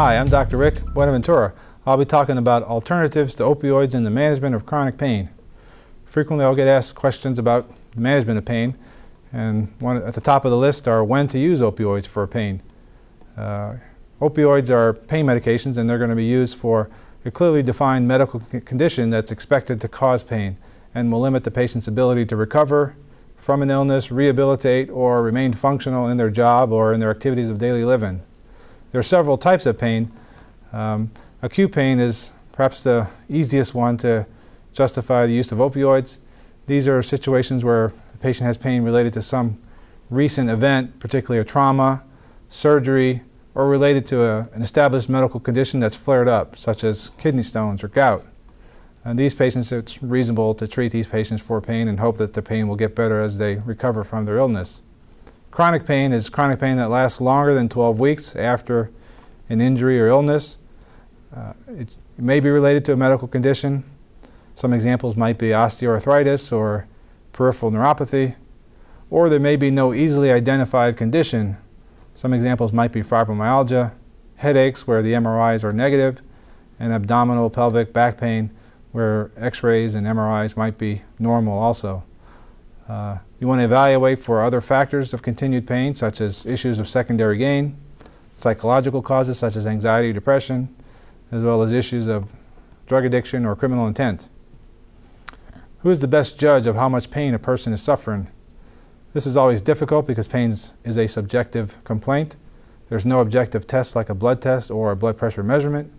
Hi, I'm Dr. Rick Buenaventura. I'll be talking about alternatives to opioids in the management of chronic pain. Frequently I'll get asked questions about the management of pain, and one at the top of the list are when to use opioids for pain. Uh, opioids are pain medications and they're going to be used for a clearly defined medical condition that's expected to cause pain and will limit the patient's ability to recover from an illness, rehabilitate, or remain functional in their job or in their activities of daily living. There are several types of pain. Um, acute pain is perhaps the easiest one to justify the use of opioids. These are situations where the patient has pain related to some recent event, particularly a trauma, surgery, or related to a, an established medical condition that's flared up, such as kidney stones or gout. And these patients, it's reasonable to treat these patients for pain and hope that the pain will get better as they recover from their illness. Chronic pain is chronic pain that lasts longer than 12 weeks after an injury or illness. Uh, it, it may be related to a medical condition. Some examples might be osteoarthritis or peripheral neuropathy, or there may be no easily identified condition some examples might be fibromyalgia, headaches where the MRIs are negative, and abdominal, pelvic, back pain where x-rays and MRIs might be normal also. Uh, you want to evaluate for other factors of continued pain such as issues of secondary gain, psychological causes such as anxiety, or depression, as well as issues of drug addiction or criminal intent. Who is the best judge of how much pain a person is suffering this is always difficult because pain is a subjective complaint. There's no objective test like a blood test or a blood pressure measurement.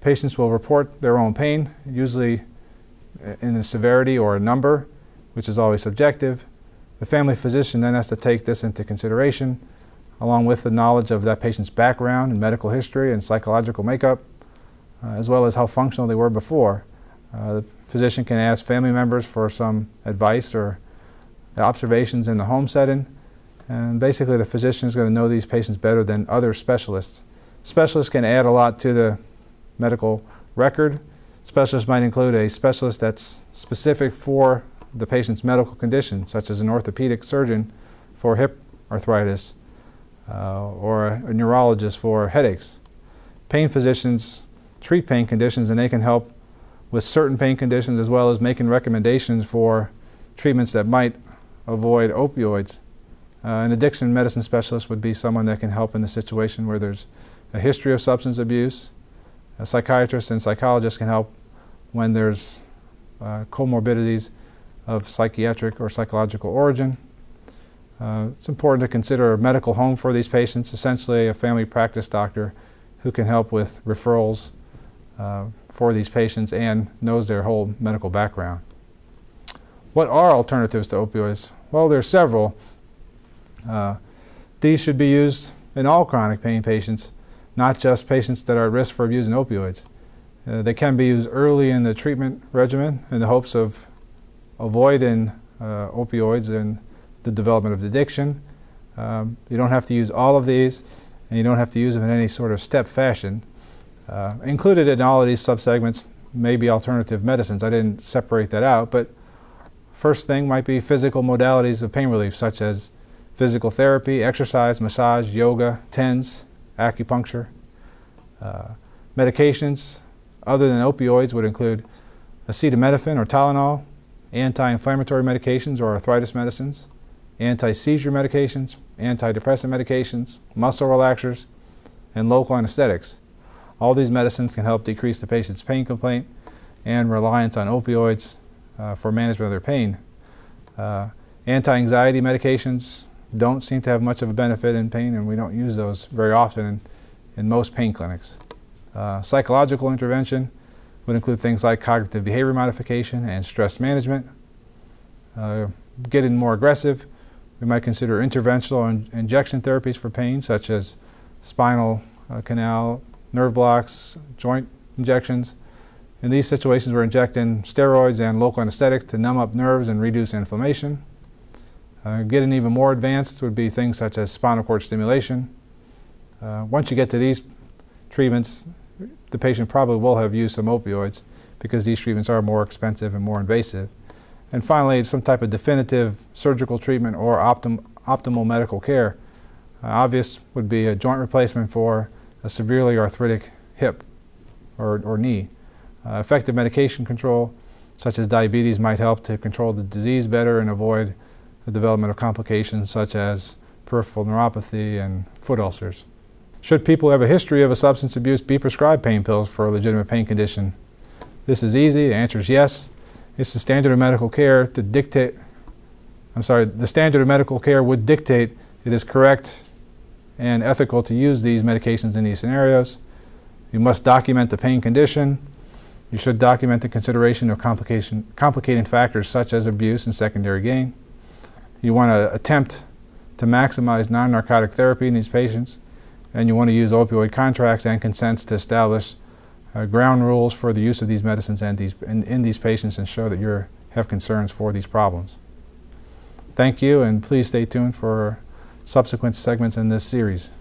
Patients will report their own pain, usually in a severity or a number, which is always subjective. The family physician then has to take this into consideration, along with the knowledge of that patient's background and medical history and psychological makeup, uh, as well as how functional they were before. Uh, the physician can ask family members for some advice or observations in the home setting. And basically the physician is going to know these patients better than other specialists. Specialists can add a lot to the medical record. Specialists might include a specialist that's specific for the patient's medical condition, such as an orthopedic surgeon for hip arthritis uh, or a, neurologist for headaches. Pain physicians treat pain conditions and they can help with certain pain conditions as well as making recommendations for treatments that might avoid opioids. Uh, an addiction medicine specialist would be someone that can help in the situation where there's a history of substance abuse. A psychiatrist and psychologist can help when there's uh, comorbidities of psychiatric or psychological origin. Uh, it's important to consider a medical home for these patients, essentially a family practice doctor who can help with referrals uh, for these patients and knows their whole medical background. What are alternatives to opioids? Well, there are several. Uh, these should be used in all chronic pain patients, not just patients that are at risk for abusing opioids. Uh, they can be used early in the treatment regimen in the hopes of avoiding uh, opioids and the development of addiction. Um, you don't have to use all of these, and you don't have to use them in any sort of step fashion. Uh, included in all of these subsegments may be alternative medicines. I didn't separate that out, but First thing might be physical modalities of pain relief, such as physical therapy, exercise, massage, yoga, TENS, acupuncture. Uh, medications other than opioids would include acetaminophen or Tylenol, anti-inflammatory medications or arthritis medicines, anti-seizure medications, antidepressant medications, muscle relaxers, and local anesthetics. All these medicines can help decrease the patient's pain complaint and reliance on opioids uh, for management of their pain. Uh, anti-anxiety medications don't seem to have much of a benefit in pain and we don't use those very often in, in most pain clinics. Uh, psychological intervention would include things like cognitive behavior modification and stress management. Uh, getting more aggressive, we might consider interventional in injection therapies for pain such as spinal uh, canal, nerve blocks, joint injections, in these situations, we're injecting steroids and local anesthetics to numb up nerves and reduce inflammation. Uh, getting even more advanced would be things such as spinal cord stimulation. Uh, once you get to these treatments, the patient probably will have used some opioids because these treatments are more expensive and more invasive. And finally, some type of definitive surgical treatment or optim optimal medical care. Uh, obvious would be a joint replacement for a severely arthritic hip or, or knee. Uh, effective medication control, such as diabetes, might help to control the disease better and avoid the development of complications such as peripheral neuropathy and foot ulcers. Should people have a history of a substance abuse be prescribed pain pills for a legitimate pain condition? This is easy. The answer is yes. It's the standard of medical care to dictate, I'm sorry, the standard of medical care would dictate it is correct and ethical to use these medications in these scenarios. You must document the pain condition. You should document the consideration of complication, complicating factors such as abuse and secondary gain. You want to attempt to maximize non-narcotic therapy in these patients, and you want to use opioid contracts and consents to establish uh, ground rules for the use of these medicines and these, in, in these patients and show that you have concerns for these problems. Thank you, and please stay tuned for subsequent segments in this series.